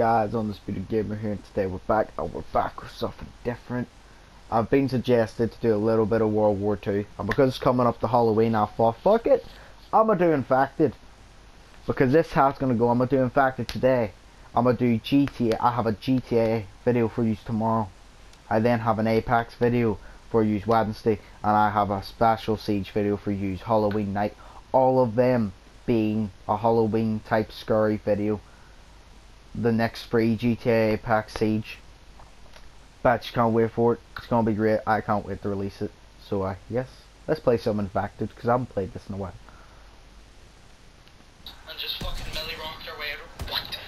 guys Undisputed Gamer here and today we're back and we're back with something different. I've been suggested to do a little bit of World War II and because it's coming up to Halloween I thought fuck it, I'm gonna do Infected. Because this how it's gonna go, I'm gonna do Infected today. I'm gonna do GTA, I have a GTA video for you tomorrow. I then have an Apex video for you Wednesday and I have a special Siege video for you Halloween night. All of them being a Halloween type scary video the next free GTA pack Siege. But you can't wait for it. It's gonna be great. I can't wait to release it. So uh, yes, let's play some Infected because I haven't played this in a while. And just fucking Millie rocked our way out. What the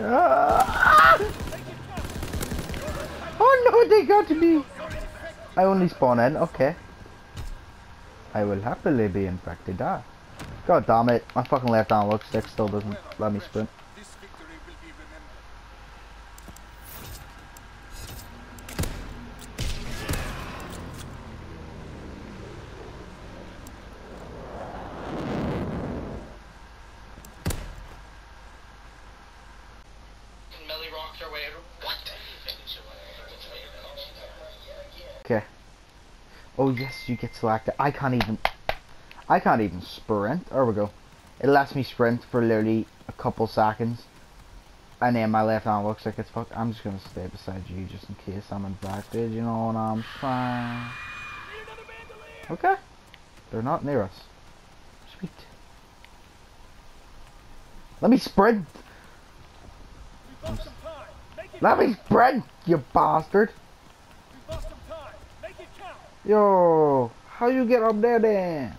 Ah! Oh no, they got me! I only spawn in, okay. I will happily be infected, ah. God damn it, my fucking left analog stick still doesn't let me sprint. Okay. Oh yes, you get selected. I can't even, I can't even sprint. There we go. It lets me sprint for literally a couple seconds. And then my left arm looks like it's fucked. I'm just gonna stay beside you just in case I'm infected, you know, and I'm fine. Okay. They're not near us. Sweet. Let me sprint! Let me sprint, you bastard! Yo, how you get up there then?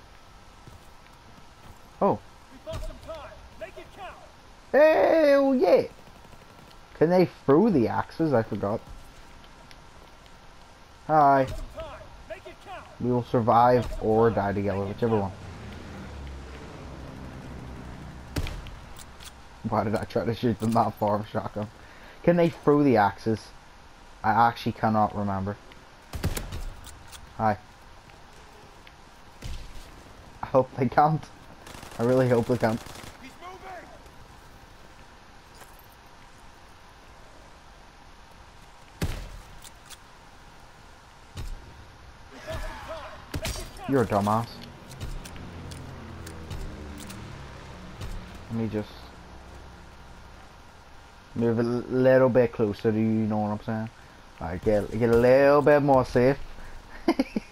Oh, hell yeah! Can they throw the axes? I forgot. Hi. We will survive or die together, whichever one. Why did I try to shoot them that far with shotgun? Can they throw the axes? I actually cannot remember. Hi. I hope they can't. I really hope they can't. You're a dumbass. Let me just move a little bit closer to you, you know what I'm saying? Alright, get, get a little bit more safe.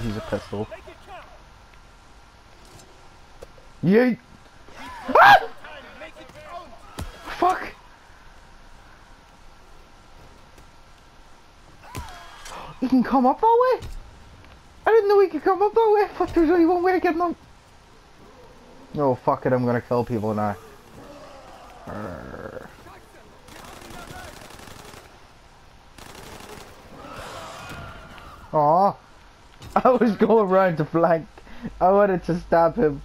he's a pistol. Yeet! Ah! Fuck! He can come up that way? I didn't know he could come up that way. I there's only one way to get him up. Oh, fuck it. I'm gonna kill people now. Aw. I was going around to flank. I wanted to stab him.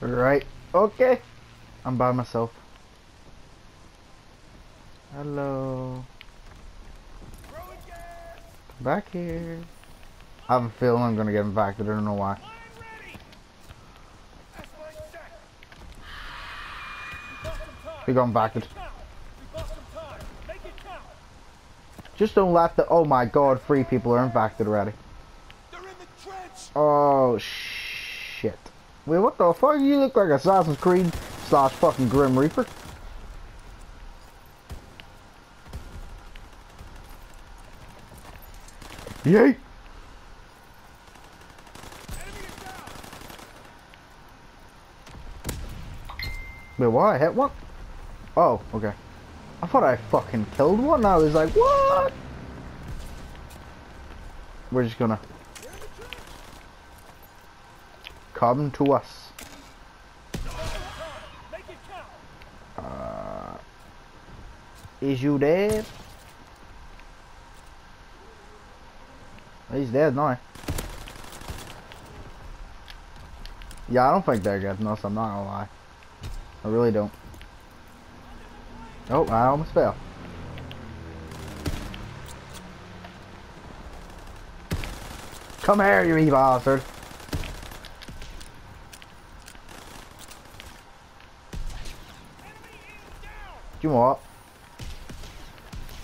Right. Okay. I'm by myself. Hello. Come back here. I have a feeling I'm gonna get infected. I don't know why. We got infected. Just don't let the. Oh my god, three people are infected already. They're in the trench! Oh shit. Wait, what the fuck? You look like Assassin's Creed slash fucking Grim Reaper. Yeet! Wait, what? I hit one? Oh, okay. I thought I fucking killed one. I was like, what? We're just gonna come to us. Uh, is you dead? He's dead now. Yeah, I don't think they're getting us, I'm not gonna lie. I really don't. Oh, I almost fell. Come here, you wee bastard. You want?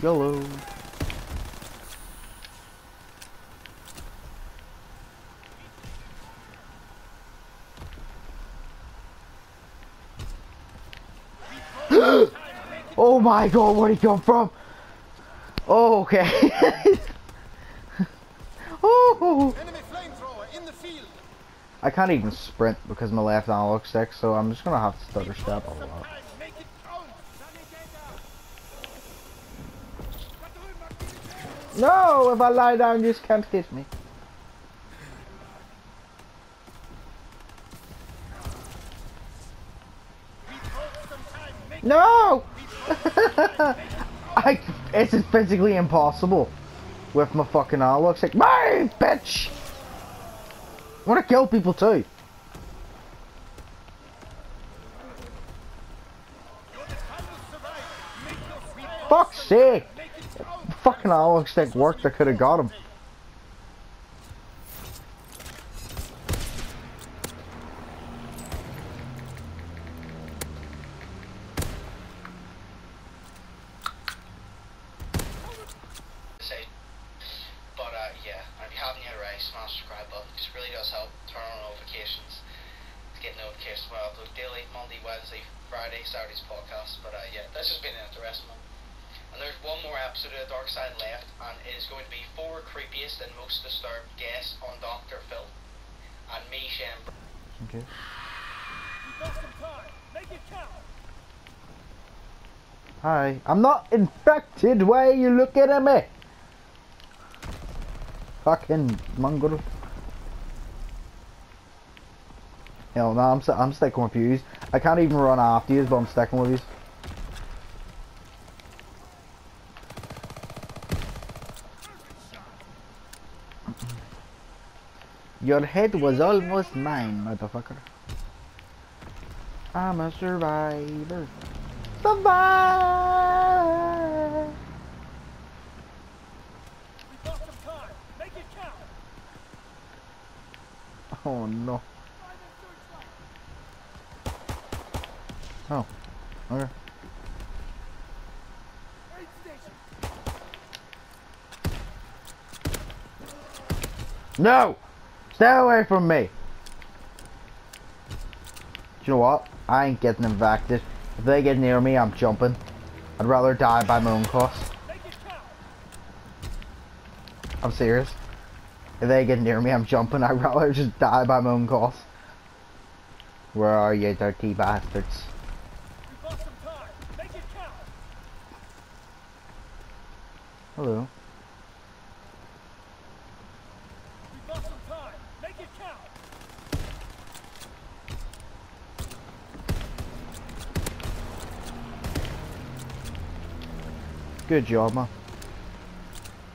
Hello. oh my god, where'd he come from? Oh, okay. oh, Enemy flamethrower in the field. I can't even sprint because my left analog stick, so I'm just gonna have to stutter step a lot. Time. Make it count. Sanitäter. No, if I lie down, you just can't hit me. No! I, it's physically impossible with my fucking analog stick. Move, bitch! I want to kill people too. Fuck's sake! Fucking analog stick worked, I could have got him. Monday, Wednesday, Friday, Saturday's podcast. But uh, yeah, this has been an interesting one. And there's one more episode of The Dark Side left, and it is going to be four creepiest and most disturbed guests on Dr. Phil. And me, Shane. Okay. We've got some time. Make it count. Hi. I'm not infected. Why are you looking at me? Fucking mongrel. Hell no, I'm, I'm with yous. I can't even run after you, but I'm sticking with yous. Your head was almost mine, motherfucker. I'm a survivor. Count. Oh no. Oh. Okay. No! Stay away from me! You know what? I ain't getting infected. If they get near me, I'm jumping. I'd rather die by my own cost. I'm serious. If they get near me, I'm jumping. I'd rather just die by my own cost. Where are you, dirty bastards? Hello. Good job, man.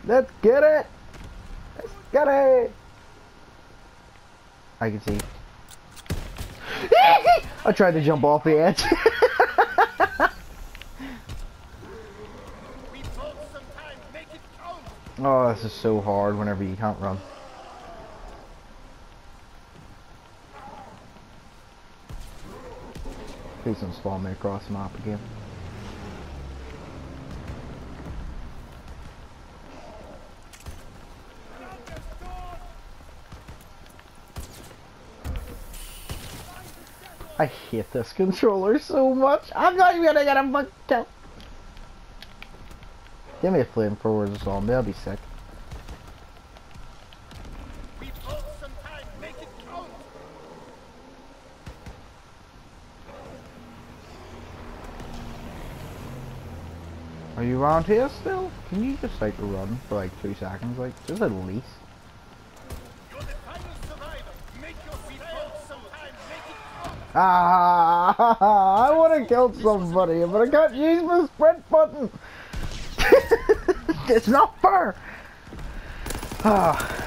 Let's get it! Let's get it! I can see. I tried to jump off the edge. Oh, this is so hard whenever you can't run. Please don't spawn me across the map again. I hate this controller so much. I'm not even gonna get a fucking kill. Give me a flamethrower as a zombie, I'll be sick. We've got some time. Make it count. Are you around here still? Can you just like run for like two seconds? Like, just at least. Ah, I want to kill somebody, but I can't use my sprint button. it's not fair. Ah.